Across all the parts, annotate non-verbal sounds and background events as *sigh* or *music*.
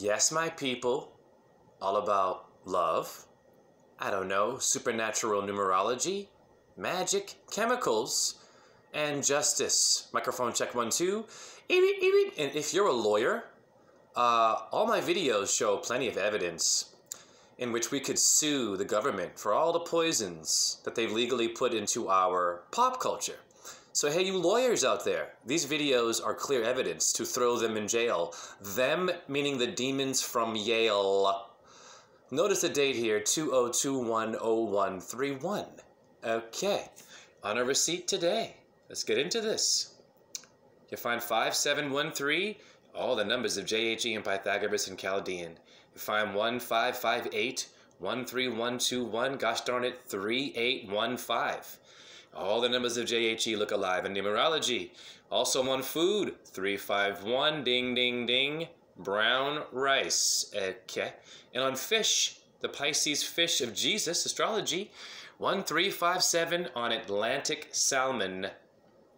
Yes, my people. All about love. I don't know, supernatural numerology, magic, chemicals, and justice. Microphone check one, two. And if you're a lawyer, uh, all my videos show plenty of evidence in which we could sue the government for all the poisons that they've legally put into our pop culture. So, hey, you lawyers out there, these videos are clear evidence to throw them in jail. Them meaning the demons from Yale. Notice the date here 20210131. Okay, on a receipt today. Let's get into this. You find 5713, all the numbers of JHE and Pythagoras and Chaldean. You find 1558, 13121, gosh darn it, 3815. All the numbers of JHE look alive in numerology. Also on food, 351, ding, ding, ding, brown rice. Okay. And on fish, the Pisces fish of Jesus, astrology, 1357 on Atlantic salmon.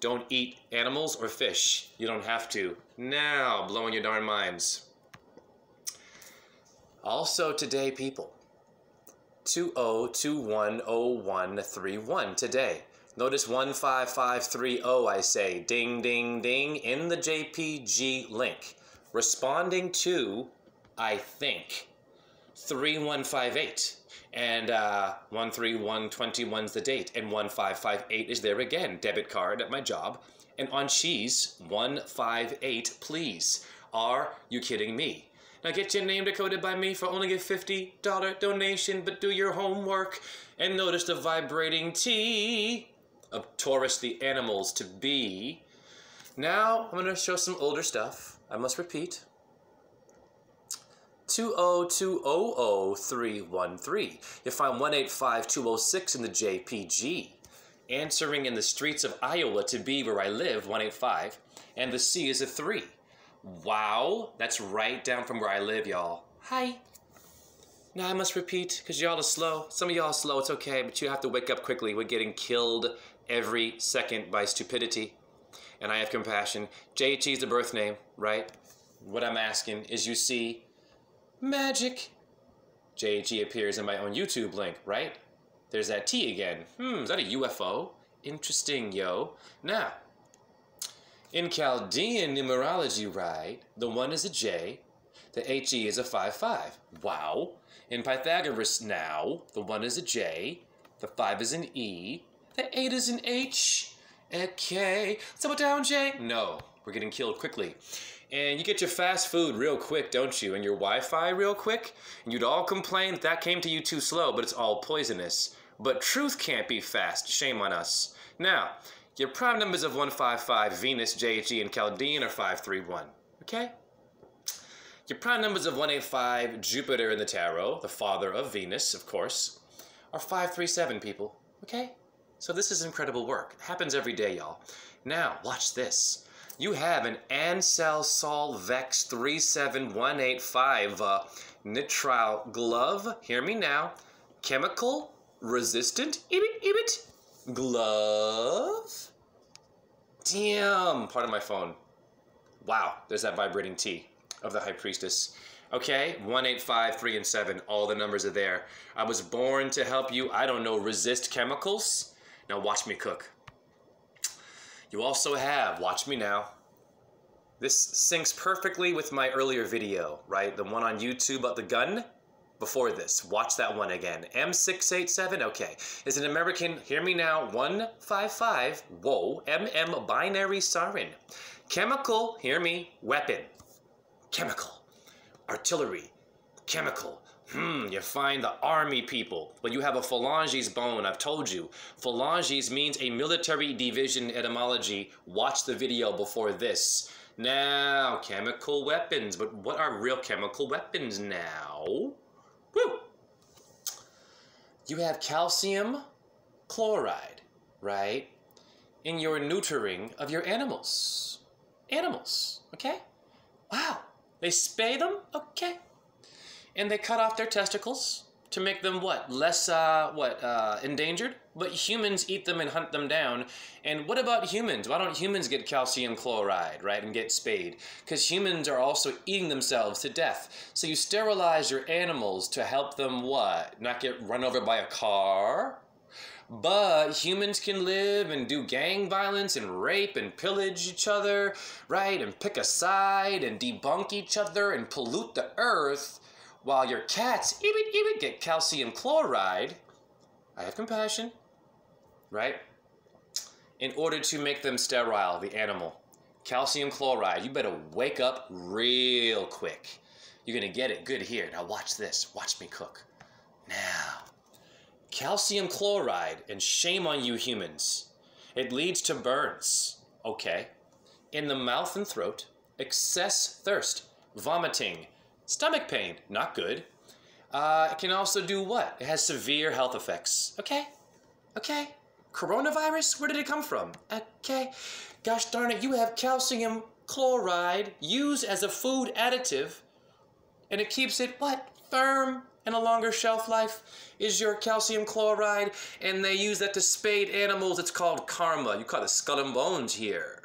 Don't eat animals or fish. You don't have to. Now, blowing your darn minds. Also today, people, 20210131 today. Notice 15530, I say, ding, ding, ding, in the JPG link. Responding to, I think, 3158. And uh, 13121's the date, and 1558 is there again. Debit card at my job. And on cheese, 158, please. Are you kidding me? Now get your name decoded by me for only a $50 donation, but do your homework and notice the vibrating T of Taurus the animals to be. Now I'm going to show some older stuff. I must repeat. 202000313. You find 185206 in the JPG. Answering in the streets of Iowa to be where I live, 185. And the C is a 3. Wow, that's right down from where I live, y'all. Hi. Now I must repeat, because y'all are slow. Some of y'all are slow, it's okay, but you have to wake up quickly. We're getting killed every second by stupidity. And I have compassion. JT is the birth name, right? What I'm asking is you see magic. JHE appears in my own YouTube link, right? There's that T again. Hmm, is that a UFO? Interesting, yo. Now, in Chaldean numerology, right, the 1 is a J, the HE is a 5 5. Wow. In Pythagoras now, the 1 is a J, the 5 is an E, the 8 is an H. Okay. Settle down, J. No, we're getting killed quickly. And you get your fast food real quick, don't you? And your Wi Fi real quick? And you'd all complain that that came to you too slow, but it's all poisonous. But truth can't be fast. Shame on us. Now, your prime numbers of 155, Venus, JHE, and Chaldean are 531. Okay? Your prime numbers of 185, Jupiter in the tarot, the father of Venus, of course, are 537, people. Okay? So this is incredible work. It happens every day, y'all. Now, watch this. You have an Ansell Sol-Vex 37185 uh, nitrile glove. Hear me now. Chemical resistant. Ibit, ibit glove. Damn, part of my phone. Wow, there's that vibrating T of the High Priestess. Okay, 185, 3, and 7, all the numbers are there. I was born to help you, I don't know, resist chemicals. Now watch me cook. You also have, watch me now, this syncs perfectly with my earlier video, right? The one on YouTube about the gun before this. Watch that one again. M687, okay. Is an American, hear me now, 155, whoa, MM binary sarin. Chemical, hear me, weapon. Chemical. Artillery. Chemical. Hmm, you find the army people. But you have a phalanges bone, I've told you. Phalanges means a military division etymology. Watch the video before this. Now, chemical weapons. But what are real chemical weapons now? Woo! You have calcium chloride, right? In your neutering of your animals. Animals, okay? Wow. They spay them? Okay. And they cut off their testicles to make them what? Less uh, what uh, endangered? But humans eat them and hunt them down. And what about humans? Why don't humans get calcium chloride right and get spayed? Because humans are also eating themselves to death. So you sterilize your animals to help them what? Not get run over by a car? But humans can live and do gang violence and rape and pillage each other, right? And pick a side and debunk each other and pollute the earth while your cats even get calcium chloride. I have compassion, right? In order to make them sterile, the animal. Calcium chloride, you better wake up real quick. You're gonna get it good here. Now watch this. Watch me cook. Now, Calcium chloride, and shame on you humans. It leads to burns. Okay. In the mouth and throat, excess thirst, vomiting, stomach pain, not good. Uh, it can also do what? It has severe health effects. Okay. Okay. Coronavirus? Where did it come from? Okay. Gosh darn it, you have calcium chloride used as a food additive, and it keeps it what? Firm and a longer shelf life is your calcium chloride, and they use that to spade animals. It's called karma. You call it skull and bones here.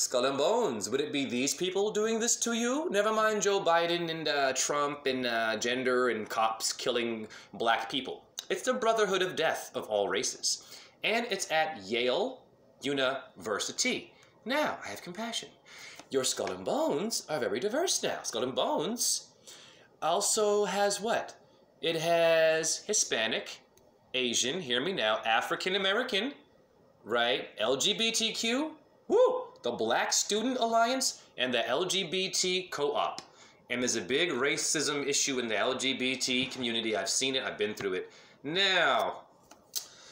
Skull and bones. Would it be these people doing this to you? Never mind Joe Biden and uh, Trump and uh, gender and cops killing black people. It's the brotherhood of death of all races. And it's at Yale University. Now, I have compassion. Your skull and bones are very diverse now. Skull and bones also has what? It has Hispanic, Asian, hear me now, African American, right? LGBTQ, woo! The Black Student Alliance and the LGBT Co-op. And there's a big racism issue in the LGBT community. I've seen it, I've been through it. Now,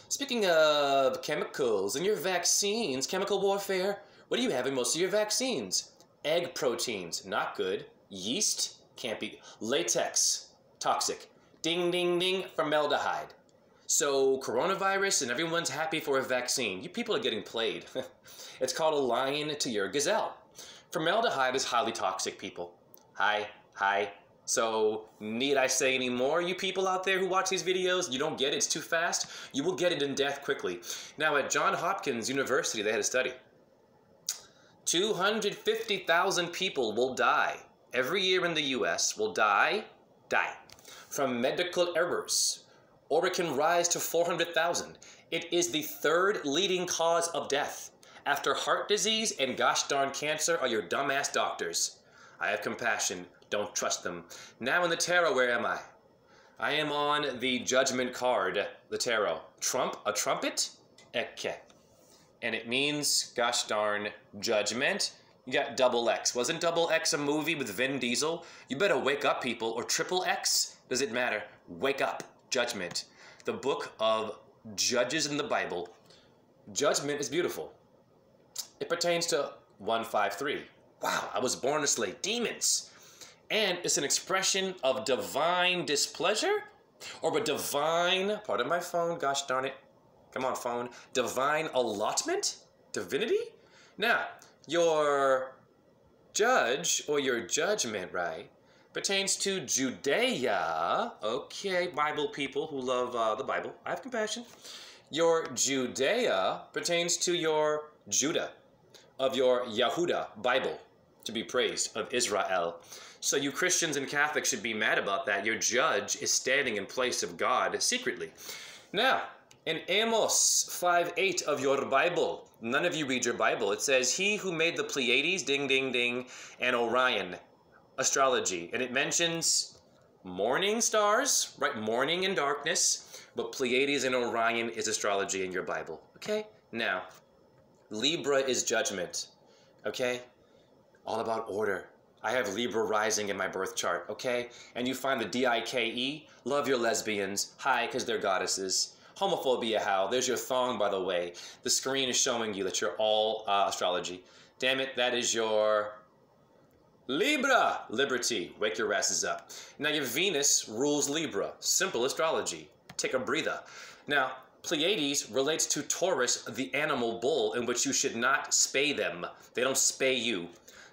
speaking of chemicals and your vaccines, chemical warfare, what do you have in most of your vaccines? Egg proteins, not good. Yeast, can't be. Latex, toxic. Ding, ding, ding, formaldehyde. So, coronavirus, and everyone's happy for a vaccine. You people are getting played. *laughs* it's called a lion to your gazelle. Formaldehyde is highly toxic, people. Hi, hi. So, need I say any more, you people out there who watch these videos? You don't get it, it's too fast? You will get it in death quickly. Now, at Johns Hopkins University, they had a study. 250,000 people will die every year in the US will die, die, from medical errors, or it can rise to 400,000. It is the third leading cause of death. After heart disease and gosh darn cancer are your dumbass doctors. I have compassion. Don't trust them. Now in the tarot, where am I? I am on the judgment card, the tarot. Trump, a trumpet? Eke. And it means, gosh darn, judgment you got Double X. Wasn't Double X a movie with Vin Diesel? You better wake up, people. Or Triple X? Does it matter? Wake up. Judgment. The book of Judges in the Bible. Judgment is beautiful. It pertains to 153. Wow, I was born to slay demons. And it's an expression of divine displeasure or a divine, pardon my phone, gosh darn it. Come on, phone. Divine allotment? Divinity? Now, your judge or your judgment, right, pertains to Judea. Okay, Bible people who love uh, the Bible, I have compassion. Your Judea pertains to your Judah, of your Yahuda Bible, to be praised, of Israel. So you Christians and Catholics should be mad about that. Your judge is standing in place of God secretly. Now, in Amos 5.8 of your Bible, none of you read your Bible, it says, He who made the Pleiades, ding, ding, ding, and Orion, astrology. And it mentions morning stars, right? Morning and darkness, but Pleiades and Orion is astrology in your Bible, okay? Now, Libra is judgment, okay? All about order. I have Libra rising in my birth chart, okay? And you find the D-I-K-E, love your lesbians, hi, because they're goddesses homophobia how. There's your thong, by the way. The screen is showing you that you're all uh, astrology. Damn it, that is your Libra. Liberty. Wake your asses up. Now, your Venus rules Libra. Simple astrology. Take a breather. Now, Pleiades relates to Taurus, the animal bull, in which you should not spay them. They don't spay you.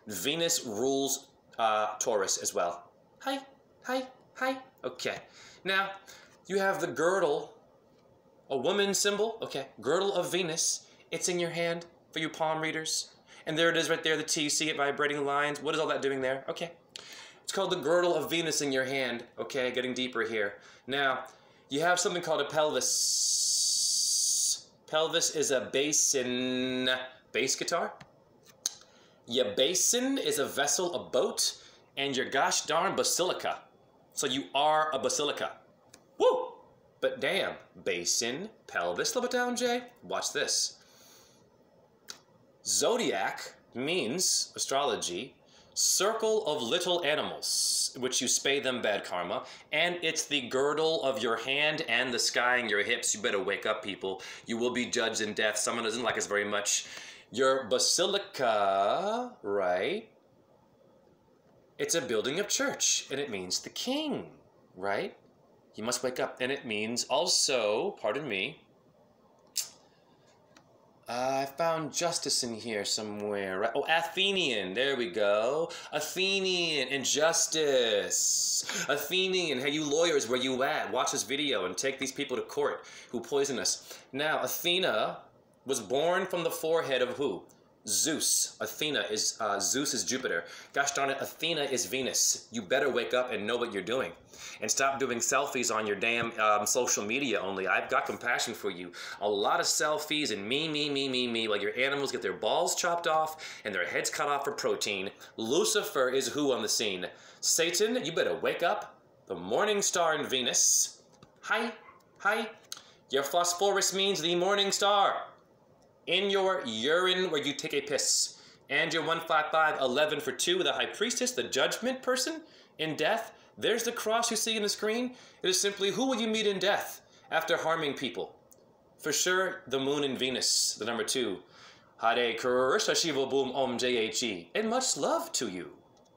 Venus rules uh, Taurus as well. Hi, hi. Hi. Okay. Now, you have the girdle, a woman symbol. Okay. Girdle of Venus. It's in your hand for you palm readers. And there it is right there, the T. See it vibrating lines. What is all that doing there? Okay. It's called the girdle of Venus in your hand. Okay, getting deeper here. Now, you have something called a pelvis. Pelvis is a basin. Bass guitar? Your basin is a vessel, a boat, and your gosh darn basilica. So you are a basilica. Woo! But damn, basin, pelvis, slow it down, Jay. Watch this. Zodiac means, astrology, circle of little animals, which you spay them bad karma, and it's the girdle of your hand and the sky in your hips. You better wake up, people. You will be judged in death. Someone doesn't like us very much. Your basilica, right? It's a building of church, and it means the king, right? You must wake up, and it means also, pardon me, I found justice in here somewhere. Oh, Athenian. There we go. Athenian and justice. Athenian. Hey, you lawyers, where you at? Watch this video and take these people to court who poison us. Now, Athena was born from the forehead of who? Zeus. Athena is uh, Zeus is Jupiter. Gosh darn it, Athena is Venus. You better wake up and know what you're doing, and stop doing selfies on your damn um, social media only. I've got compassion for you. A lot of selfies and me, me, me, me, me, while your animals get their balls chopped off and their heads cut off for protein. Lucifer is who on the scene? Satan, you better wake up. The morning star in Venus. Hi, hi. Your phosphorus means the morning star in your urine where you take a piss. And your 15511 for 2, the high priestess, the judgment person in death. There's the cross you see in the screen. It is simply who will you meet in death after harming people? For sure, the moon and Venus, the number 2. Hare Krishna Shiva Boom Om J H E. And much love to you.